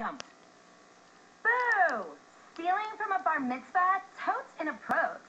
Jump. Boo! Stealing from a bar mitzvah? Totes inapproach.